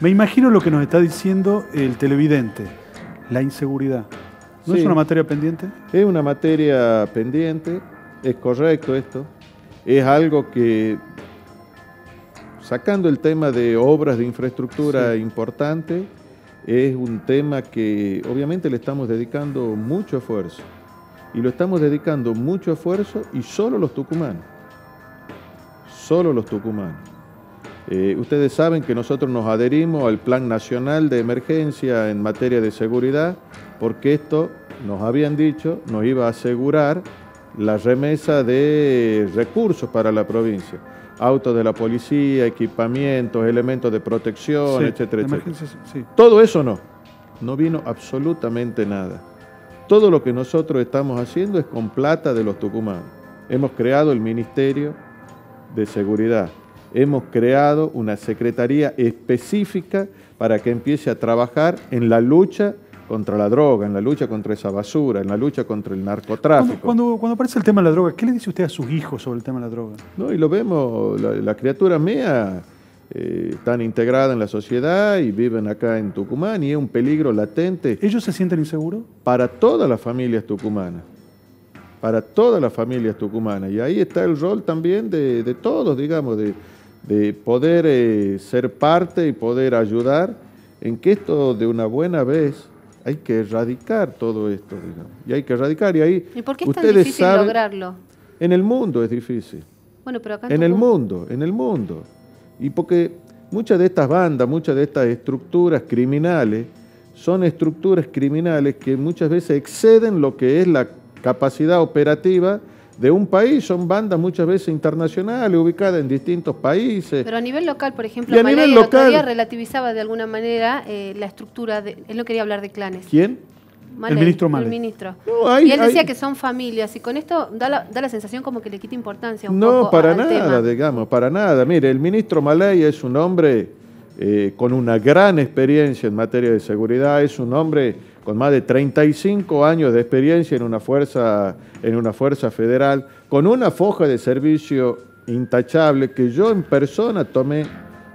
Me imagino lo que nos está diciendo el televidente, la inseguridad. ¿No es una materia pendiente? Es una materia pendiente, es correcto esto. Es algo que, sacando el tema de obras de infraestructura importante, es un tema que obviamente le estamos dedicando mucho esfuerzo. Y lo estamos dedicando mucho esfuerzo y solo los tucumanos. Solo los tucumanos. Eh, ustedes saben que nosotros nos adherimos al Plan Nacional de Emergencia en materia de seguridad, porque esto, nos habían dicho, nos iba a asegurar la remesa de recursos para la provincia. Autos de la policía, equipamientos, elementos de protección, etcétera, etcétera. Todo eso no. No vino absolutamente nada. Todo lo que nosotros estamos haciendo es con plata de los tucumanos. Hemos creado el Ministerio de Seguridad hemos creado una secretaría específica para que empiece a trabajar en la lucha contra la droga, en la lucha contra esa basura, en la lucha contra el narcotráfico. Cuando, cuando, aparece el tema de la droga, ¿qué le dice usted a sus hijos sobre el tema de la droga? No, y lo vemos, la, criatura mía eh, están integradas en la sociedad y viven acá en Tucumán y es un peligro latente. ¿Ellos se sienten inseguros? Para todas las familias tucumanas para todas las familias tucumanas. Y ahí está el rol también de, de todos, digamos, de, de poder eh, ser parte y poder ayudar en que esto de una buena vez hay que erradicar todo esto, digamos. Y hay que erradicar. Y ahí ¿Y por qué es tan difícil lograrlo? En el mundo es difícil. Bueno, pero acá en el mundo, en el mundo. Y porque muchas de estas bandas, muchas de estas estructuras criminales, son estructuras criminales que muchas veces exceden lo que es la capacidad operativa de un país, son bandas muchas veces internacionales, ubicadas en distintos países. Pero a nivel local, por ejemplo, a nivel local, relativizaba de alguna manera eh, la estructura, de, él no quería hablar de clanes. ¿Quién? el ministro Maley. El ministro. y él decía que son familias, y con esto da la, da la sensación como que le quita importancia un no, para nada, digamos, para nada. Mire, el ministro Maley es un hombre eh, con una gran experiencia en materia de seguridad, es un hombre con más de 35 años de experiencia en una fuerza, en una fuerza federal, con una foja de servicio intachable que yo en persona tomé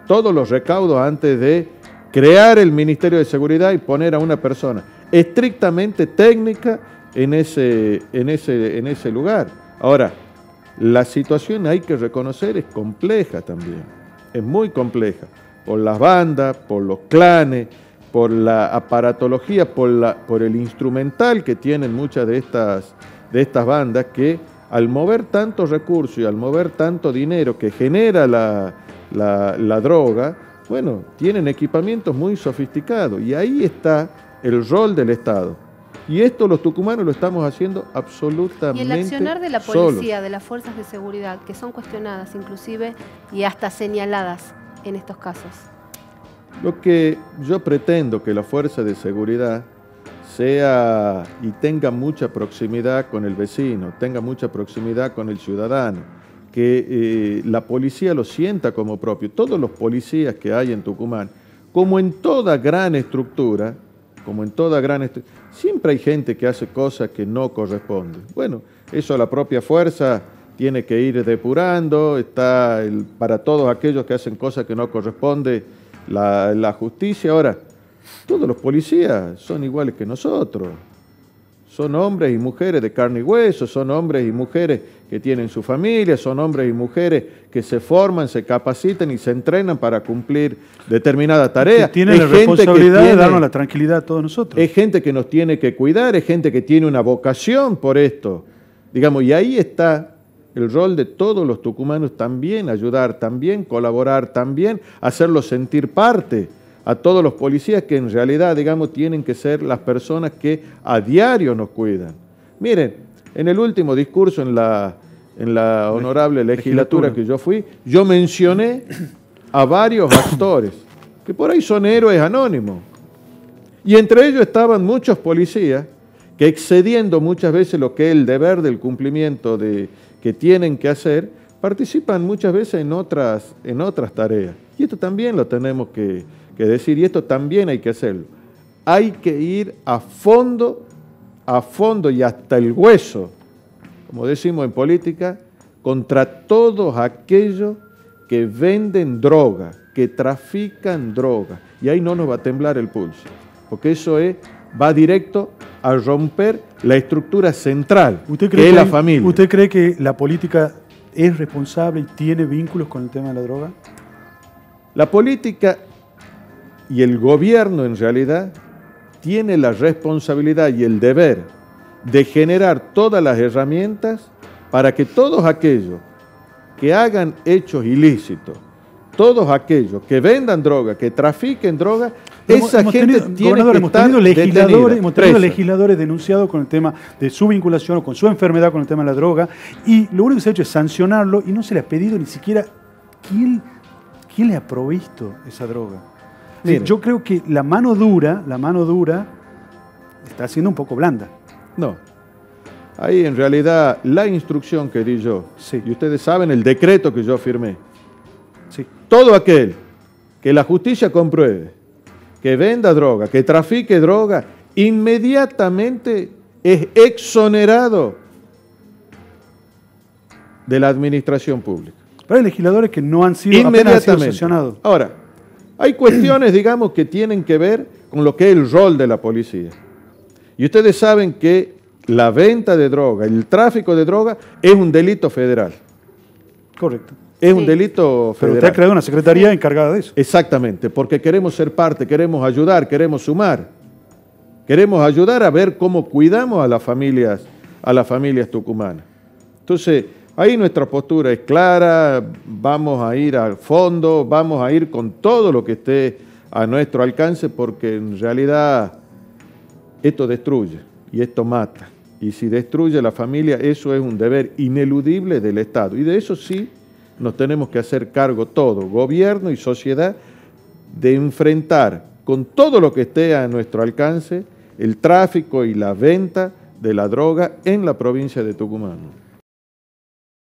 todos los recaudos antes de crear el Ministerio de Seguridad y poner a una persona estrictamente técnica en ese, en ese, en ese lugar. Ahora, la situación hay que reconocer es compleja también, es muy compleja, por las bandas, por los clanes, por la aparatología, por, la, por el instrumental que tienen muchas de estas, de estas bandas que al mover tantos recursos y al mover tanto dinero que genera la, la, droga, bueno, tienen equipamientos muy sofisticados y ahí está el rol del Estado. Y esto los tucumanos lo estamos haciendo absolutamente. Y el accionar de la policía, de las fuerzas de seguridad, que son cuestionadas inclusive y hasta señaladas en estos casos. Lo que yo pretendo que la fuerza de seguridad sea y tenga mucha proximidad con el vecino, tenga mucha proximidad con el ciudadano, que eh, la policía lo sienta como propio. Todos los policías que hay en Tucumán, como en toda gran estructura, como en toda gran estructura, siempre hay gente que hace cosas que no corresponden. Bueno, eso la propia fuerza tiene que ir depurando, está para todos aquellos que hacen cosas que no corresponden la, justicia. Ahora, todos los policías son iguales que nosotros. Son hombres y mujeres de carne y hueso, son hombres y mujeres que tienen su familia, son hombres y mujeres que se forman, se capacitan y se entrenan para cumplir determinada tarea. Tiene la responsabilidad de darnos la tranquilidad a todos nosotros. Es gente que nos tiene que cuidar, es gente que tiene una vocación por esto. Digamos, y ahí está el rol de todos los tucumanos también ayudar, también colaborar, también hacerlos sentir parte a todos los policías que en realidad, digamos, tienen que ser las personas que a diario nos cuidan. Miren, en el último discurso en la, en la honorable legislatura, que yo fui, yo mencioné a varios actores, que por ahí son héroes anónimos. Y entre ellos estaban muchos policías que excediendo muchas veces lo que es el deber del cumplimiento de, que tienen que hacer, participan muchas veces en otras, en otras tareas. Y esto también lo tenemos que, decir, y esto también hay que hacerlo. Hay que ir a fondo, a fondo y hasta el hueso, como decimos en política, contra todos aquellos que venden droga, que trafican droga. Y ahí no nos va a temblar el pulso, porque eso es, va directo a romper la estructura central, ¿Usted cree que es la familia. ¿Usted cree que la política es responsable y tiene vínculos con el tema de la droga? La política y el gobierno en realidad tiene la responsabilidad y el deber de generar todas las herramientas para que todos aquellos que hagan hechos ilícitos, todos aquellos que vendan droga, que trafiquen droga, esa gente tiene que hemos tenido legisladores, hemos tenido legisladores denunciados con el tema de su vinculación o con su enfermedad con el tema de la droga y lo único que se ha hecho es sancionarlo y no se le ha pedido ni siquiera quién, quién le ha provisto esa droga. yo creo que la mano dura, la mano dura está siendo un poco blanda. No, Ahí en realidad la instrucción que di yo, y ustedes saben el decreto que yo firmé, sí. todo aquel que la justicia compruebe que venda droga, que trafique droga, inmediatamente es exonerado de la administración pública. Pero hay legisladores que no han sido, inmediatamente. Ahora, hay cuestiones, digamos, que tienen que ver con lo que es el rol de la policía. Y ustedes saben que la venta de droga, el tráfico de droga es un delito federal. Correcto. Es un delito federal. Pero usted ha creado una secretaría encargada de eso. Exactamente, porque queremos ser parte, queremos ayudar, queremos sumar. Queremos ayudar a ver cómo cuidamos a las familias, a las familias tucumanas. Entonces, ahí nuestra postura es clara, vamos a ir al fondo, vamos a ir con todo lo que esté a nuestro alcance, porque en realidad esto destruye y esto mata. Y si destruye la familia, eso es un deber ineludible del Estado. Y de eso sí nos tenemos que hacer cargo todo, gobierno y sociedad, de enfrentar con todo lo que esté a nuestro alcance el tráfico y la venta de la droga en la provincia de Tucumán.